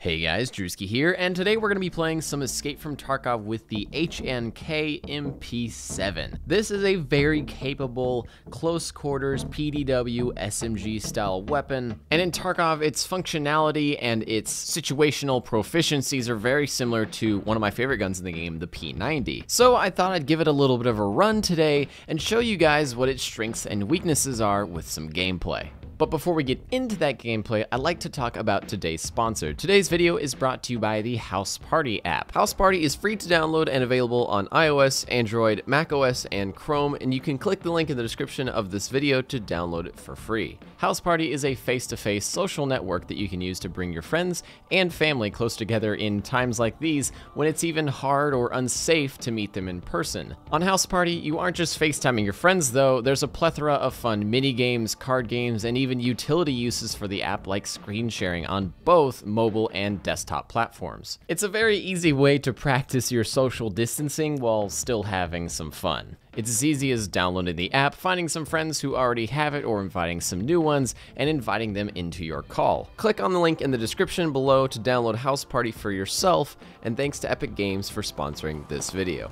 Hey guys, Drewski here, and today we're going to be playing some Escape from Tarkov with the H&K MP7. This is a very capable close quarters PDW SMG style weapon, and in Tarkov its functionality and its situational proficiencies are very similar to one of my favorite guns in the game, the P90. So I thought I'd give it a little bit of a run today and show you guys what its strengths and weaknesses are with some gameplay. But before we get into that gameplay, I'd like to talk about today's sponsor. Today's video is brought to you by the Houseparty app. Houseparty is free to download and available on iOS, Android, macOS, and Chrome, and you can click the link in the description of this video to download it for free. Houseparty is a face-to-face -face social network that you can use to bring your friends and family close together in times like these when it's even hard or unsafe to meet them in person. On Houseparty, you aren't just FaceTiming your friends though, there's a plethora of fun mini games, card games, and even even utility uses for the app like screen sharing on both mobile and desktop platforms. It's a very easy way to practice your social distancing while still having some fun. It's as easy as downloading the app, finding some friends who already have it or inviting some new ones, and inviting them into your call. Click on the link in the description below to download Houseparty for yourself, and thanks to Epic Games for sponsoring this video.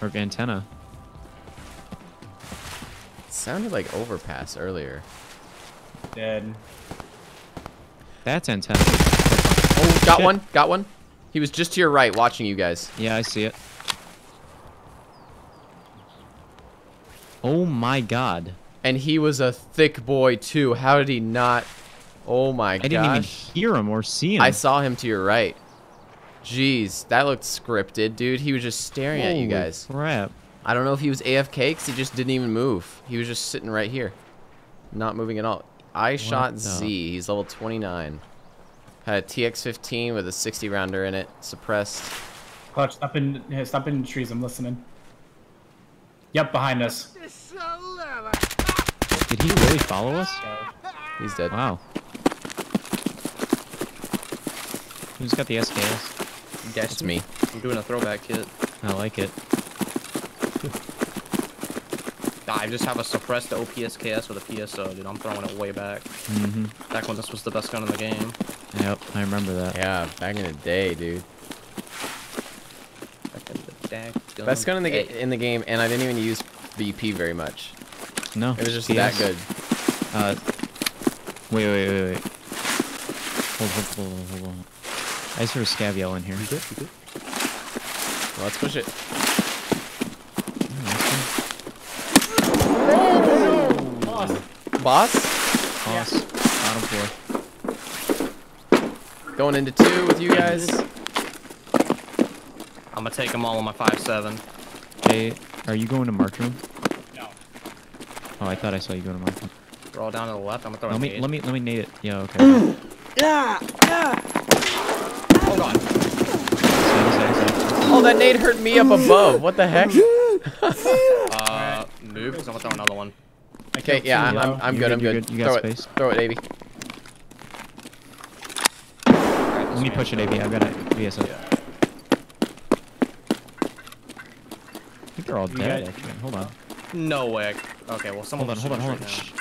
Or antenna. Sounded like overpass earlier. Dead. That's antenna. Oh, got Shit. one. Got one. He was just to your right watching you guys. Yeah, I see it. Oh my god. And he was a thick boy too. How did he not? Oh my god. I didn't even hear him or see him. I saw him to your right. Jeez, that looked scripted, dude. He was just staring Holy at you guys. crap. I don't know if he was AFK because he just didn't even move. He was just sitting right here. Not moving at all. I what shot Z. He's level 29. Had a TX-15 with a 60 rounder in it. Suppressed. Clutch, stop in, stop in trees. I'm listening. Yep, behind us. Did he really follow us? He's dead. Wow. Who's got the SKS? That's me. I'm doing a throwback kit. I like it. I just have a suppressed OP-SKS with a PSO, dude. I'm throwing it way back. Mm -hmm. Back when this was the best gun in the game. Yep, I remember that. Yeah, back in the day, dude. Back in the day. Best gun in the, in the game, and I didn't even use BP very much. No. It was just PS. that good. Uh, wait, wait, wait, wait. Hold, hold, hold, hold on. I just heard a scav yell in here. You good? You good? Well, let's push it. Boss? Boss. Yeah. Bottom floor. Going into two with you guys. I'm gonna take them all on my 5-7. Hey, are you going to Mark room? No. Oh, I thought I saw you going to Mark room. They're all down to the left. I'm gonna throw let a me, nade. Let me, let me nade it. Yeah, okay. yeah, yeah. Oh god. Oh, that nade hurt me up above. What the heck? uh, move, because I'm gonna throw another one. Okay, yeah, I'm, I'm, I'm good, I'm good. good. You got throw space. It. Throw it, AB. Let me push it, AB. I've got a VSO. Yeah. I think they're all you dead, actually. Hold on. No way. Okay, well, someone Hold on, hold on, hold on. Shh.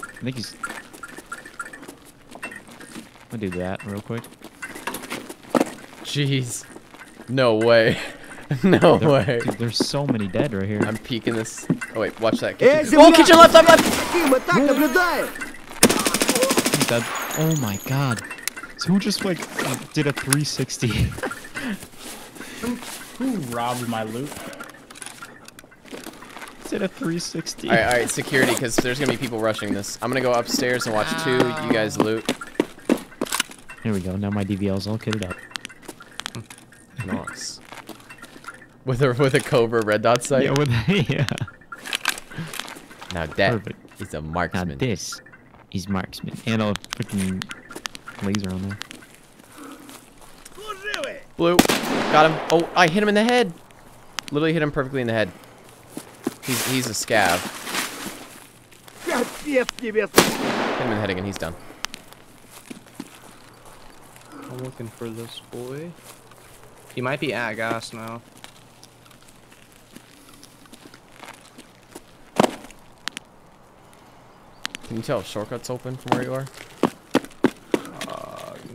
I think he's... I'll do that real quick. Jeez. No way. no there, way. Dude, there's so many dead right here. I'm peeking this. Oh wait, watch that. Kitchen. Oh, kitchen left, left, left. He's dead. Oh my god. So who just like uh, did a 360? who robbed my loot? Did a 360. Alright, alright, security, because there's gonna be people rushing this. I'm gonna go upstairs and watch two. You guys loot. Here we go. Now my DVL's all kitted up. nice. With a with a Cobra red dot sight. Yeah, with yeah. Now that Perfect. is a marksman. Now this is marksman, and a freaking laser on there. Blue, got him. Oh, I hit him in the head. Literally hit him perfectly in the head. He's he's a scav. Hit him in the head again. He's done. I'm looking for this boy. He might be at gas now. Can you tell shortcuts open from where you are?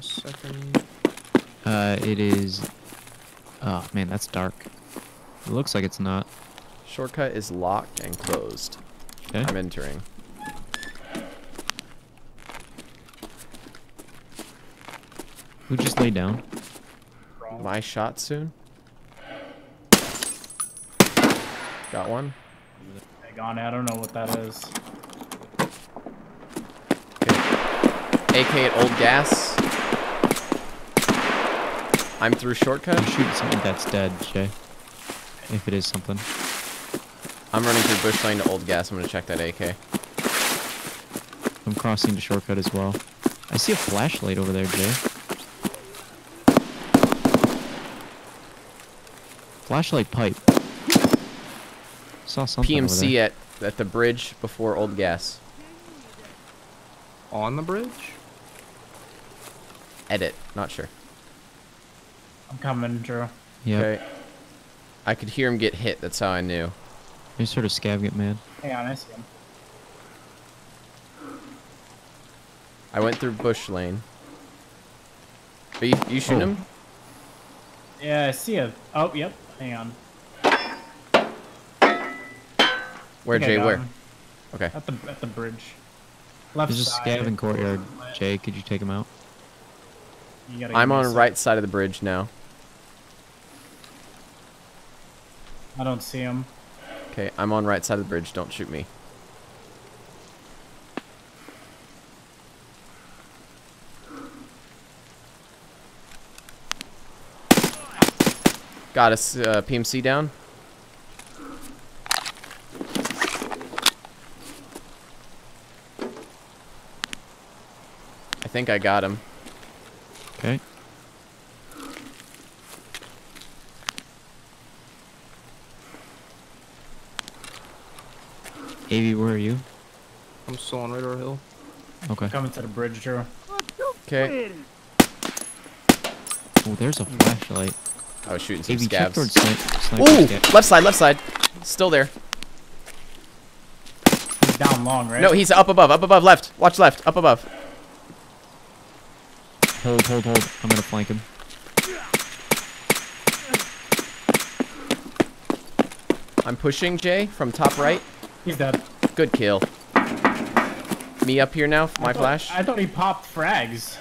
a second. Uh, it is. Oh man, that's dark. It looks like it's not. Shortcut is locked and closed. Okay. I'm entering. Who just laid down? My shot soon. Got one. Hang on, I don't know what that is. AK at old gas. I'm through shortcut. I'm shooting something that's dead, Jay. If it is something. I'm running through bush lane to old gas. I'm gonna check that AK. I'm crossing to shortcut as well. I see a flashlight over there, Jay. Flashlight pipe. Saw something over PMC there. at at the bridge before old gas. On the bridge? Edit. Not sure. I'm coming, Drew. Yeah. Okay. I could hear him get hit. That's how I knew. They sort of scav get mad. Hang on, I see him. I went through bush lane. Are you, you shooting Oh. him? Yeah, I see him. Oh, yep. Hang on. Where, I think I Jay? Where? him. Okay. At the at the bridge. Left There's a side. scav in courtyard. Jay, could you take him out? I'm a on right side of the bridge now. I don't see him. Okay, I'm on right side of the bridge. Don't shoot me. Got us uh, PMC down. I think I got him. Okay. AV, where are you? I'm still on Radar Hill. Okay. Coming to the bridge, Drew. Okay. Oh, there's a flashlight. I was shooting some AV, check towards scavs. sniper Ooh! scav. Left side, left side. Still there. He's down long, right? No, he's up above, up above, left. Watch left, up above. Hold, hold, hold. I'm gonna flank him. I'm pushing Jay from top right. He's dead. Good kill. Me up here now, my I thought- flash. I thought he popped frags.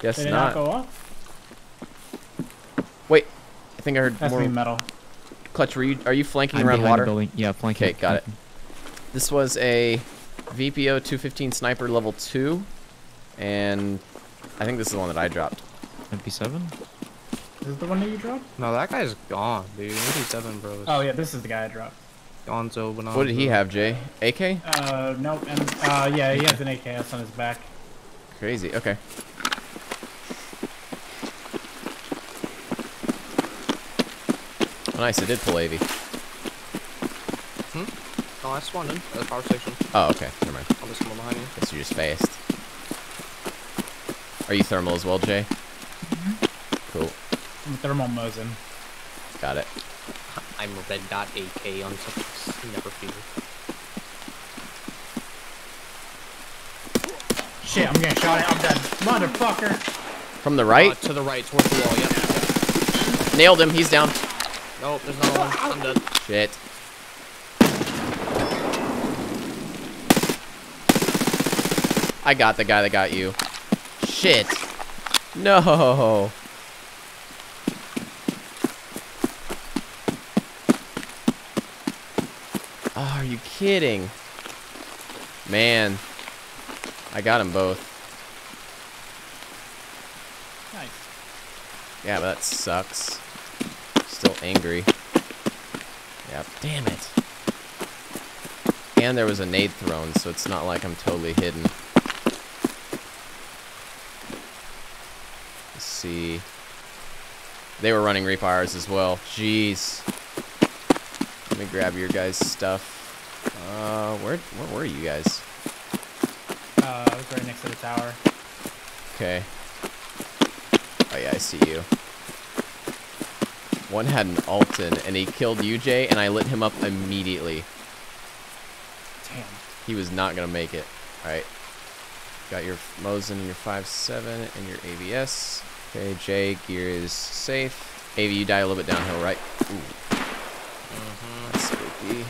Guess Did not. not go up? Wait, I think I heard That's more. me metal. Clutch, were you, are you flanking I'm around water? the building. Yeah, flanking. Okay, got it. This was a VPO 215 sniper level 2, and I think this is the one that I dropped. MP7? Is this the one that you dropped? No, that guy's gone, dude. 87, bro. Oh yeah, this is the guy I dropped. Gonzo, Bonanza. What did he have, Jay? AK? Uh, nope. And uh, yeah, he has an AKS on his back. Crazy. Okay. Oh, nice. I did pull AV. Hmm? Oh, I spawned in at the power station. Oh, okay. Never mind. I'll just come behind you. Guess you're just fast. Are you thermal as well, Jay? Cool. I'm thermal Mosin. Got it. I'm a red dot AK on something. Never fear. Shit, I'm getting shot at. I'm dead. Motherfucker. From the right? Uh, to the right, towards the wall. Yep. Nailed him. He's down. Nope, there's another one. I'm dead. Shit. I got the guy that got you. Shit. No. Oh, are you kidding? Man. I got them both. Nice. Yeah, but that sucks. Still angry. Yep. Damn it. And there was a nade thrown, so it's not like I'm totally hidden. See. They were running repires as well. Jeez. Let me grab your guys' stuff. Uh, where where were you guys? Uh, I was right next to the tower. Okay. Oh yeah, I see you. One had an Altyn, and he killed UJ, and I lit him up immediately. Damn. He was not gonna make it. Alright. Got your Mosin and your 5.7 and your ABS. Okay, J, gear is safe. AV, you die a little bit downhill, right? Ooh. That's spooky.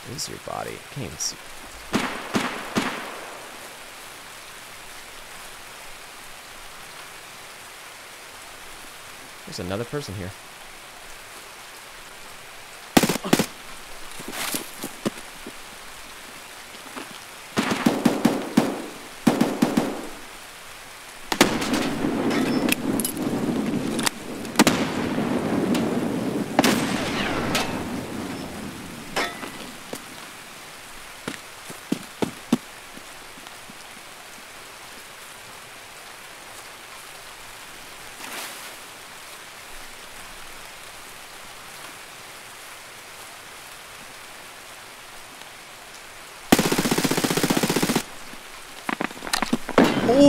What is your body? I can't even see. There's another person here.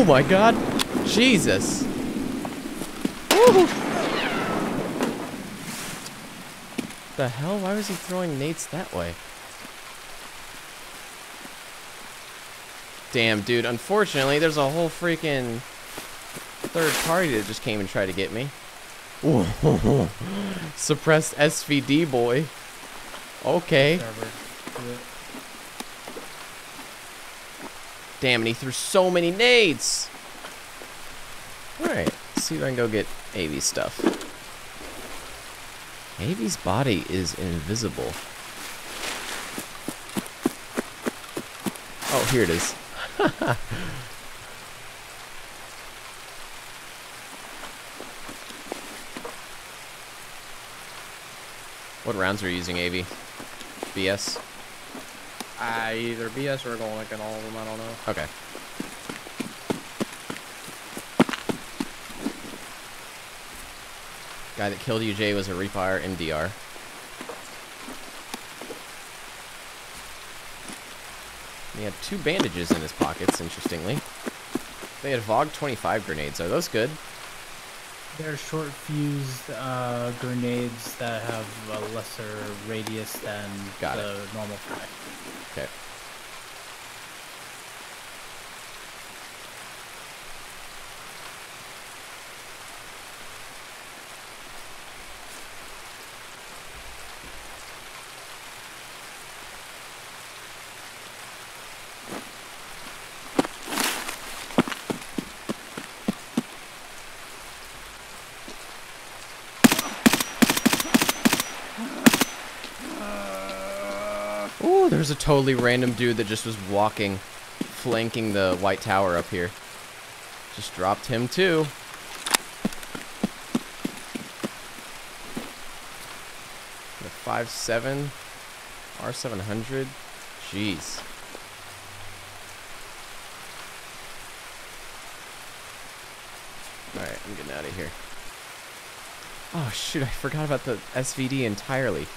Oh my god. Jesus. Woo. The hell? Why was he throwing nades that way? Damn, dude. Unfortunately, there's a whole freaking third party that just came and tried to get me. Suppressed SVD boy. Okay. Server. Damn, and he threw so many nades. Alright, see if I can go get AV stuff. AV's body is invisible. Oh, here it is. what rounds are you using, AV? BS? I either BS or going like in all of them. I don't know. Okay. Guy that killed UJ was a Refire MDR. He had two bandages in his pockets, interestingly. They had VOG 25 grenades. Are those good? They're short fused uh, grenades that have a lesser radius than Got the normal frag. There's a totally random dude that just was walking, flanking the White Tower up here. Just dropped him too. The 5.7 R700. Jeez. Alright, I'm getting out of here. Oh shoot, I forgot about the SVD entirely.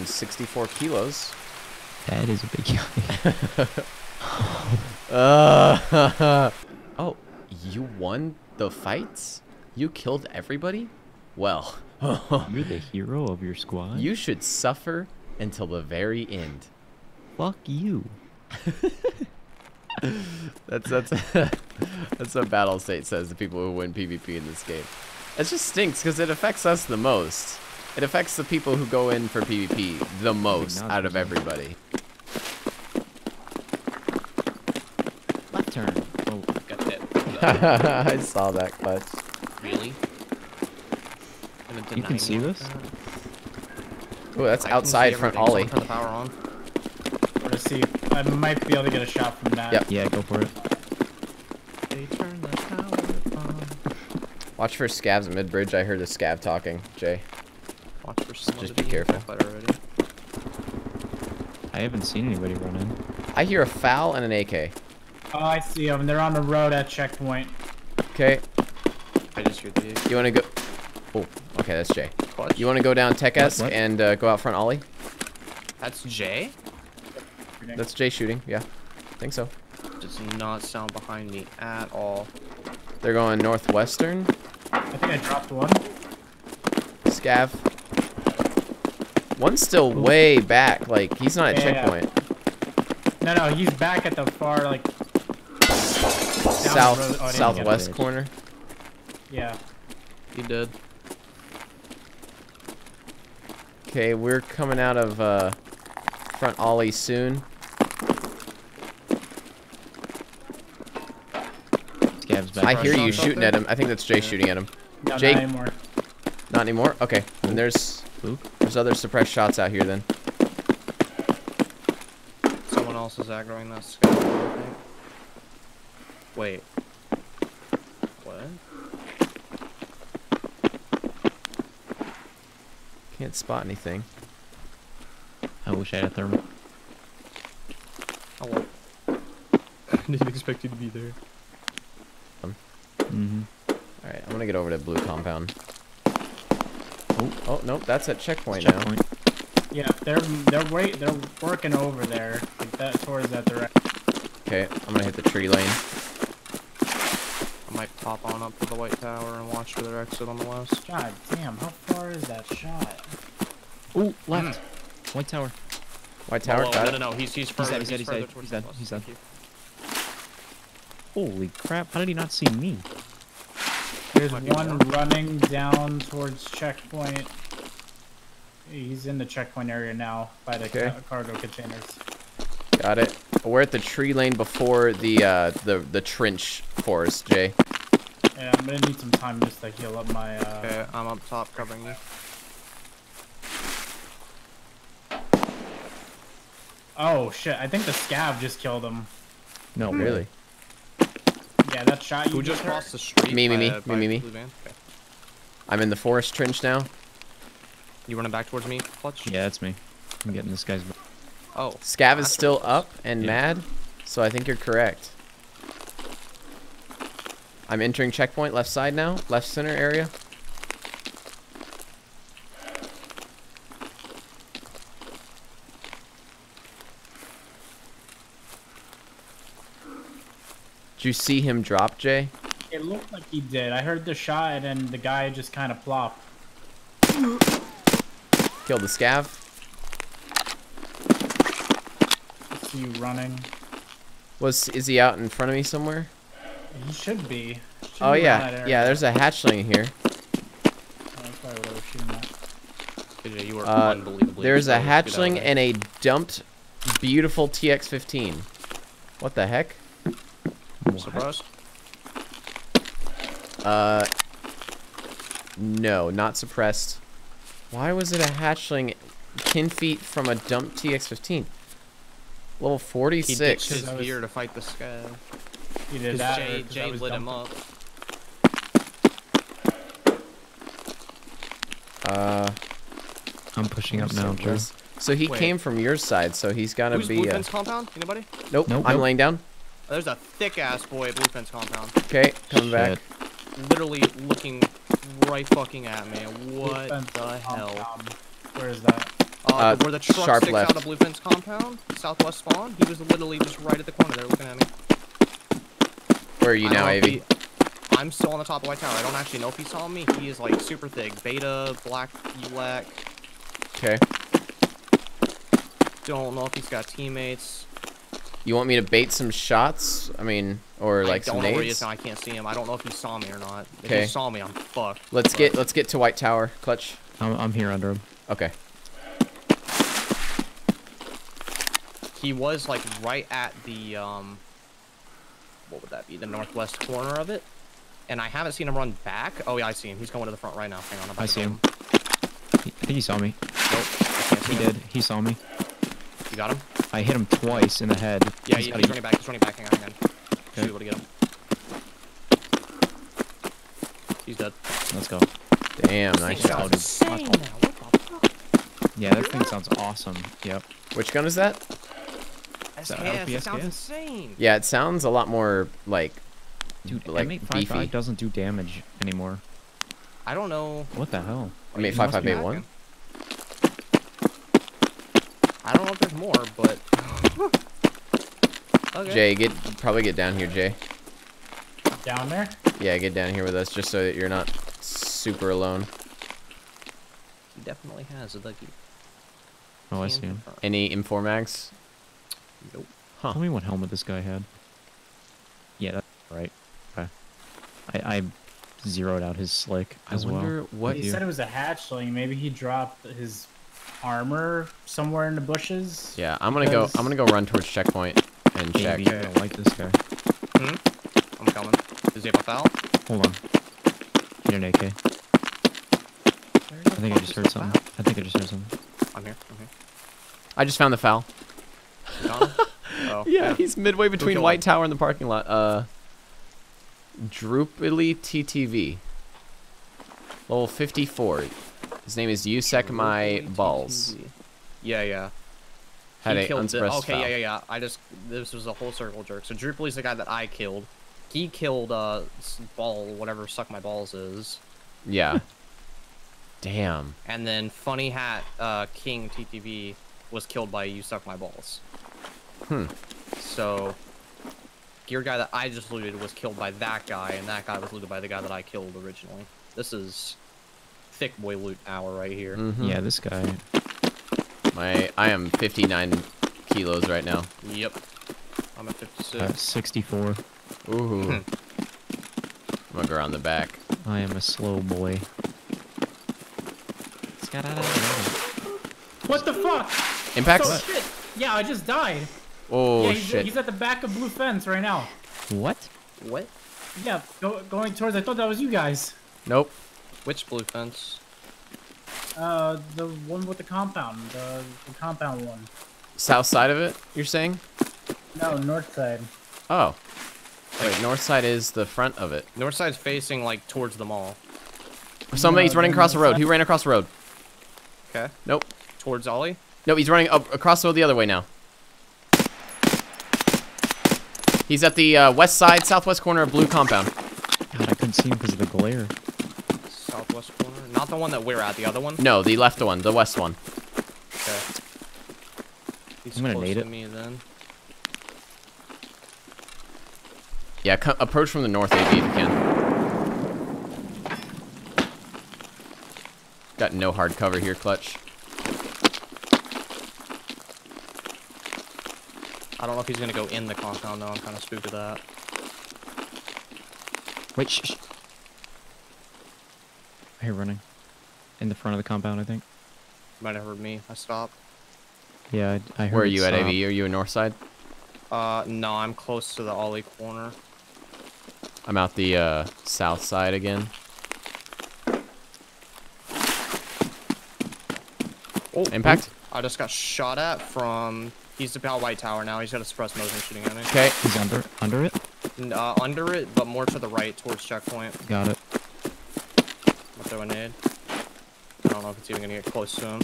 I'm 64 kilos. That is a big guy. Uh, oh, you won the fights? You killed everybody? Well, You're the hero of your squad. you should suffer until the very end. Fuck you. That's that's that's what Battlestate says to people who win PvP in this game. It just stinks because it affects us the most. It affects the people who go in for PvP the most out of everybody. Left turn. Oh, Got hit. I saw that clutch. really? You can see this? Oh, that's I outside front everything, ollie. Turn the power on. Let's see. I might be able to get a shot from that. Yep. yeah, go for it. They turn the power on. Watch for scavs at mid bridge. I heard a scav talking. Jay. Watch for someone Just to be careful. already. I haven't seen anybody run in. I hear a foul and an AK. Oh, I see them. They're on the road at checkpoint. Okay, I just hear the you want to go? Oh, okay, that's Jay. clutch. You want to go down Tech esque what? and uh, go out front ollie? That's Jay? That's Jay shooting. Yeah, think so. Does not sound behind me at all. They're going northwestern. I think I dropped one. Scav. One's still way back. Like he's not at Yeah, yeah. checkpoint. No, no, he's back at the far like South road. Oh, I didn't get southwest corner. Yeah. He did. Okay, we're coming out of uh, front ollie soon. Scavs back. I hear you shooting at him. I think that's Jay shooting at him. No, Jake- not anymore. Not anymore. Okay, and there's Oop. there's other suppressed shots out here then. Someone else is aggroing that scout. I think. Wait. What? Can't spot anything. I wish I had a thermal. Oh, well. I didn't expect you to be there. Um. Mm-hmm. All right, I'm gonna get over to blue compound. Oh, Oh nope, that's at checkpoint now. Yeah, they're they're wait they're working over there, like that towards that direction. Okay, I'm gonna hit the tree lane. I might pop on up to the White Tower and watch for their exit on the west. God damn, how far is that shot? Oh, left. Hmm. White tower. White tower, oh, got no, it. no, no, he's, he's further, dead, he's dead, he's further dead, he's dead, he's dead. Holy crap! How did he not see me? There's one more. running down towards checkpoint. He's in the checkpoint area now by the Okay. ca- cargo containers. Got it. We're at the tree lane before the uh, the the trench forest, Jay. Yeah, I'm gonna need some time just to heal up my. Uh, Okay, I'm up top covering you. Oh shit! I think the scav just killed him. No, way. Really? Yeah, that shot you Who just heard? crossed the street? Me, me, by, me, uh, me, me, me. Okay. I'm in the forest trench now. You running back towards me, Clutch? Yeah, that's me. I'm getting this guy's. Oh, Scav is After- still up and Yeah. mad, so I think you're correct. I'm entering checkpoint left side now, left center area. Did you see him drop, Jay? It looked like he did. I heard the shot, and then the guy just kind of plopped. Killed the scav. I see you running. Was is he out in front of me somewhere? He should be. Should Oh be yeah, yeah. There's a hatchling here. Oh, that's probably what I was shooting at. AJ, you were Uh, unbelievably there's a exposed. Get out of hatchling and a dumped, beautiful TX-15. What the heck? Surprised? Uh, no, not suppressed. Why was it a hatchling 10 feet from a dumped TX-15? Level 46. He ditched 46. his That was- gear to fight the scav. Either Because that or Jay, 'cause I Jay was lit him dumping. up. Uh, I'm pushing up now, Joe. suppressed. so he Wait. came from your side, so he's gonna Who's be Blue a... Fence compound? Anybody? Nope, Nope, I'm nope. laying down. Oh, there's a thick ass boy at Blue Fence compound. Okay, coming back. Literally looking right fucking at me. What Defense the hell? compound. Where is that? Uh, Uh, where the truck sharp sticks left. out of Blue Fence compound, southwest spawn. He was literally just right at the corner there looking at me. Where are you I now, know Avi? I'm still on the top of White Tower. I don't actually know if he saw me. He is like super thick. Beta, black, black. Okay. Don't know if he's got teammates. You want me to bait some shots? I mean, or like some. I don't know where he is now. I can't see him. I don't know if he saw me or not. If Okay. he saw me, I'm fucked. Let's but- get let's get to White Tower. Clutch. I'm, I'm here under him. Okay. He was like right at the um. What would that be? The northwest corner of it. And I haven't seen him run back. Oh yeah, I see him. He's going to the front right now. Hang on. I'm about I to see go him. I think he saw me. Nope. I can't see He him. did. He saw me. You got him? I hit him twice in the head. Yeah, He's yeah, got he's a- running back. He's running back. Hang on, hang on. Should be able to get him. He's dead. Let's go. Damn, nice shot. sounds insane now. What the fuck? Yeah, that thing sounds awesome. Yep. Which gun is that? that SKS, it sounds insane. Yeah, it sounds a lot more like Dude, Like, M855 beefy. doesn't do damage anymore. I don't know. What the hell? I mean, He must be 5581. I don't know if there's more, but. okay. Jay, get probably get down here, Jay. Down there? Yeah, get down here with us just so that you're not super alone. He definitely has a Dougie. Oh, I see him. confirm. Any Informags? Nope. Huh. Tell me what helmet this guy had. Yeah, that's right. Okay. I, I zeroed out his slick I as wonder well. what he you- said it was a hatchling. Maybe he dropped his armor somewhere in the bushes. Yeah, I'm gonna go. I'm gonna go run towards checkpoint and check. Maybe I don't like this guy. Hmm? I'm coming. Does he have a foul? Hold on. Get an AK. I think I just heard something. I think I just heard something. I'm here. I'm here. I just found the foul. You got him? oh, Yeah, he's midway between White him? Tower and the parking lot. Uh, Droopily TTV. Level 54. His name is Yusek My Balls. Yeah, yeah. Had he a killed the, Okay, foul. yeah, yeah, yeah. I just this was a whole circle jerk. So Drupal's the guy that I killed. He killed uh ball whatever suck my balls is, Yeah. Damn. and then Funny Hat uh King TTV was killed by you suck my balls. Hmm. So gear guy that I just looted was killed by that guy, and that guy was looted by the guy that I killed originally. This is thick boy loot hour right here. Mhm. Yeah, this guy. My I am 59 kilos right now. Yep. I'm at Uh, 56. 64. Ooh. Hmm. I'm gonna go around the back. I am a slow boy. What the fuck? Impact? Oh shit! Yeah, I just died. Oh yeah, he's, shit. he's at the back of blue fence right now. What? What? Yeah, go, going towards. I thought that was you guys. Nope. Which blue fence? Uh, the one with the compound, the, the compound one. South side of it, you're saying? No, north side. Oh. Wait, north side is the front of it. North side's facing like towards the mall. Somebody's No, running across the the road. side- Who ran across the road? Okay. Nope. Towards Ollie. Nope, he's running up across the road the other way now. He's at the uh, west side, southwest corner of blue compound. God, I couldn't see him because of the glare. Southwest corner. Not the one that we're at. The other one. No, the left one, the west one. Okay. He's I'm gonna close nade to it. me then. Yeah, co- approach from the north, AV, if you can. Got no hard cover here, Clutch. I don't know if he's gonna go in the compound though. I'm kind of spooked at that. Wait, shh, shh. I hear running. In the front of the compound, I think. Might have heard me. I stopped. Yeah, I, I heard Where are it you at, AV? Are you in north side? Uh, no, I'm close to the Ollie corner. I'm out the uh, south side again. Oh, Impact? I just got shot at from. He's about White Tower now. He's got a suppressed motion shooting at me. Okay. He's under under it. Uh, under it, but more to the right towards checkpoint. Got it. I'll throw a nade. I don't know if it's even gonna get close to him.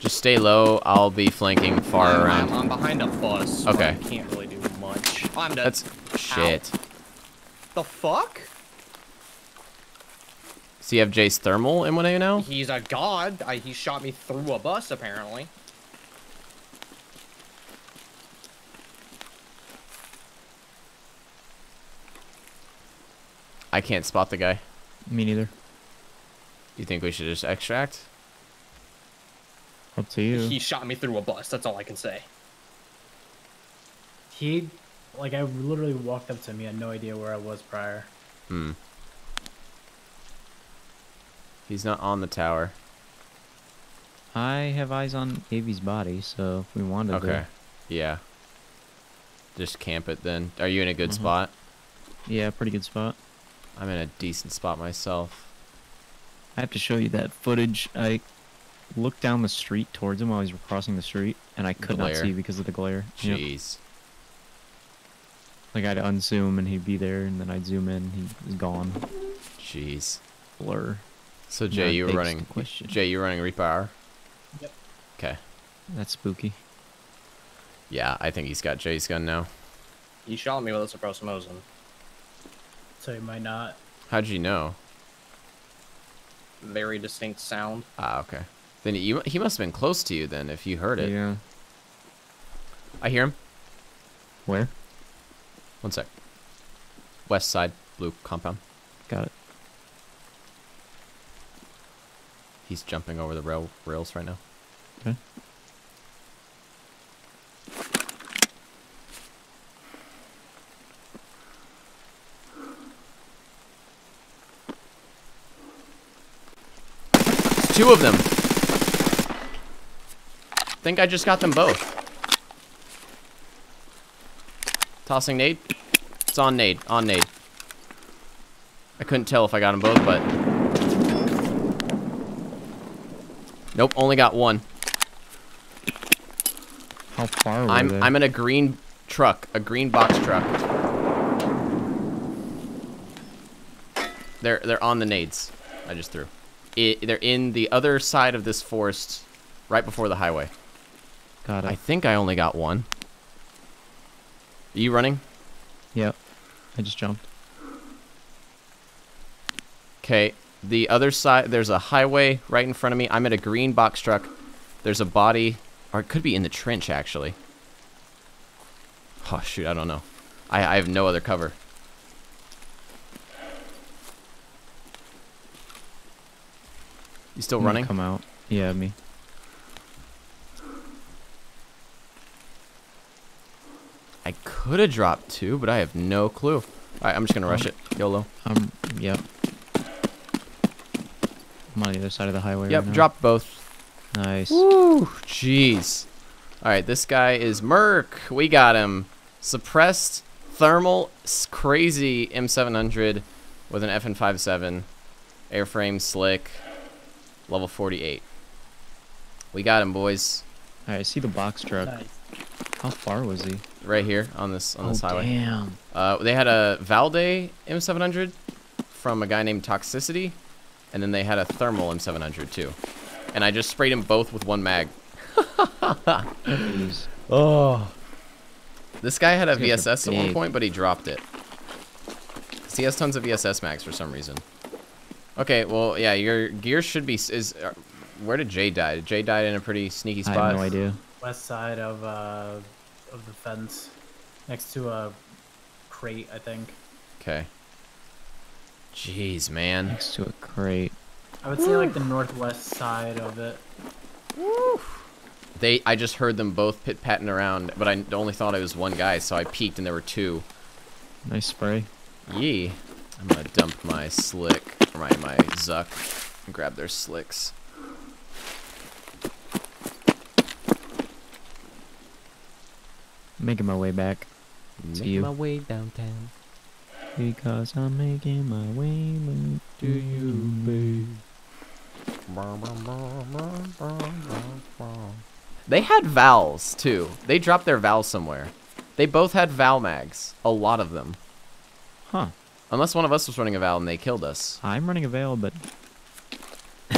Just stay low. I'll be flanking far I'm, around. I'm, I'm behind a bus. so Okay. I can't really do much. I'm dead. That's shit. the fuck. So you have Jace Thermal M1A now? He's a god. I, he shot me through a bus apparently. I can't spot the guy. Me neither. You think we should just extract? Up to you. He shot me through a bus. That's all I can say. He, like, I literally walked up to him. He had no idea where I was prior. Hmm. He's not on the tower. I have eyes on Avi's body, so if we wanted Okay. to. Yeah. Just camp it then. Are you in a good Mhm. spot? Yeah, pretty good spot. I'm in a decent spot myself. I have to show you that footage. I looked down the street towards him while he was crossing the street, and I could Glare. not see because of the glare. Yep. Jeez. Like I'd unzoom and he'd be there, and then I'd zoom in, he was gone. Jeez. Blur. So Jay, you were running. question. Jay, you were running Reaper Yep. Okay. That's spooky. Yeah, I think he's got Jay's gun now. He shot me with a suppressed motion. So he might not. How'd you know? Very distinct sound. Ah, okay. Then you, he must have been close to you then if you heard it. Yeah. I hear him. Where? One sec. West side. blue compound. Got it. He's jumping over the rail rails right now. Okay. Two of them. I Think I just got them both. Tossing nade. It's on nade. On nade. I couldn't tell if I got them both, but. Nope, only got one. How far were I'm they? I'm in a green truck, a green box truck. They're they're on the nades. I just threw. I they're in the other side of this forest, right before the highway. Got it. I think I only got one. Are you running? Yep. I just jumped. Okay. The other side, there's a highway right in front of me. I'm at a green box truck. There's a body, or it could be in the trench actually. Oh shoot, I don't know. I, I have no other cover. You still running? Come out. Yeah, me. I could have dropped two, but I have no clue. Alright, I'm just gonna rush it. YOLO. Um. Yep. I'm on the other side of the highway. Yep, right drop both. Nice. Woo, jeez. All right, this guy is Merc. We got him. Suppressed thermal crazy M700 with an FN57 airframe slick level 48. We got him, boys. Alright, I see the box truck. Nice. How far was he? Right here on this on this oh, highway. damn. Uh, they had a Valde M700 from a guy named Toxicity, and then they had a thermal M700 too. And I just sprayed them both with one mag. Oh. This guy had a These VSS at one point, but he dropped it. 'Cause he has tons of VSS mags for some reason. Okay, well, yeah, your gear should be... Is uh, Where did Jay die? Jay died in a pretty sneaky spot. I spot. have no idea. West side of uh of the fence, next to a crate, I think. Okay. Jeez, man. Next to a crate. I would say like the northwest side of it. They, I just heard them both pit-patting around, but I only thought it was one guy, so I peeked and there were two. Nice spray. Yee. I'm gonna dump my slick, or my, my Zuck, and grab their slicks. Making my way back Make you. my way downtown. because I'm making my way back to you, babe. They had Vals too. They dropped their Vals somewhere. They both had Val mags. A lot of them. Huh. Unless one of us was running a Val and they killed us. I'm running a veil, but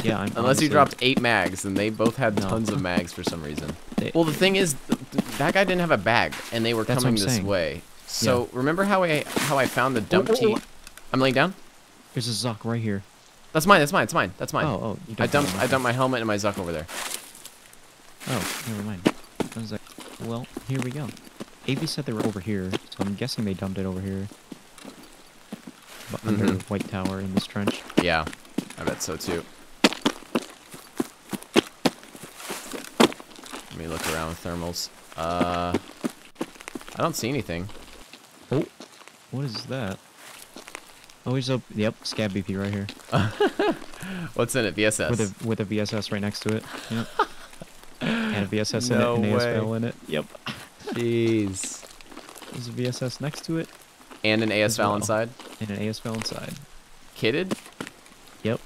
yeah, I'm. Unless you dropped eight mags, and they both had No. tons of mags for some reason. They- Well, the thing is, th- th- that guy didn't have a bag, and they were That's coming this saying. way. So remember how I how I found the dump oh, oh. I'm laying down. There's a Zuck right here. That's mine. That's mine. It's mine. That's mine. Oh, oh, you I dumped I dumped my helmet and my Zuck over there. Oh, never mind. I was like, well, here we go. AV said they were over here, so I'm guessing they dumped it over here. Under Mhm. White Tower in this trench. Yeah, I bet so too. Let me look around with thermals. Uh, I don't see anything. Oh, what is that? Oh, he's up. Yep, scav BP right here. What's in it? VSS. With a with a VSS right next to it. Yep. and a VSS No in it, an way. AS VAL in it. Yep. Jeez. There's a VSS next to it, And an AS As val well. inside. and an AS VAL inside. Kitted? Yep.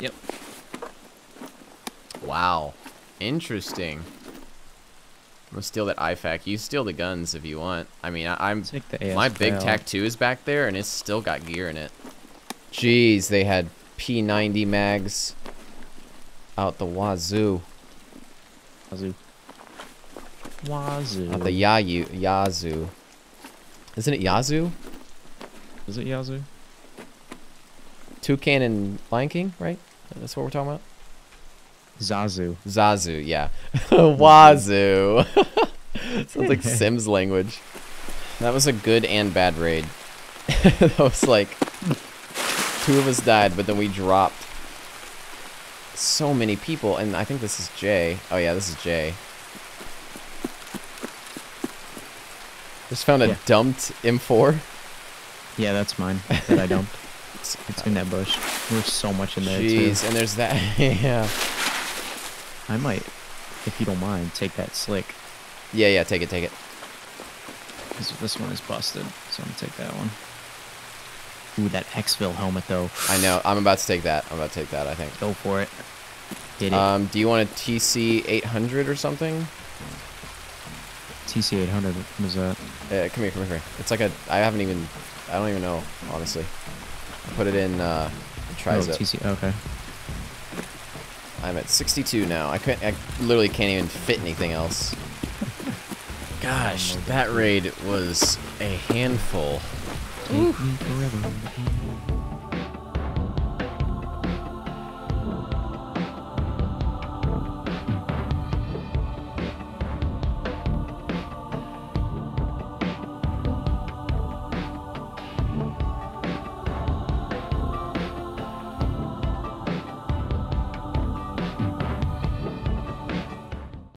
Yep. Wow. Interesting. I'm gonna steal that IFAK. You steal the guns if you want. I mean, I, I'm the My big tac 2 is back there and it's still got gear in it. Jeez, they had P90 mags out the wazoo. Wazoo. Wazoo. Out the yayu, yazoo. Isn't it yazoo? Is it Yazoo? Toucan and Lion King, right? That's what we're talking about? Zazu. Zazu, yeah. wazoo. Sounds like Sims language. That was a good and bad raid. that was like two of us died, but then we dropped so many people, and I think this is Jay. Oh yeah, this is Jay. Just found a Yeah. dumped M4. Yeah, that's mine that I dumped. It's in that bush. There's so much in there Jeez, too. and there's that. yeah. I might, if you don't mind, take that slick. Yeah, yeah. Take it, take it. 'cause this one is busted, so I'm gonna take that one. Ooh, that Exfil helmet though. I know. I'm about to take that. I'm about to take that. I think. Go for it. It. Um, do you want a TC 800 or something? TC 800 was that? Uh, come here, come here. It's like a. I haven't even. I don't even know, honestly. I put it in uh, Oh, Trizip. TC. Okay. I'm at 62 now. I couldn't. I literally can't even fit anything else. Gosh, that raid was a handful. Take me forever.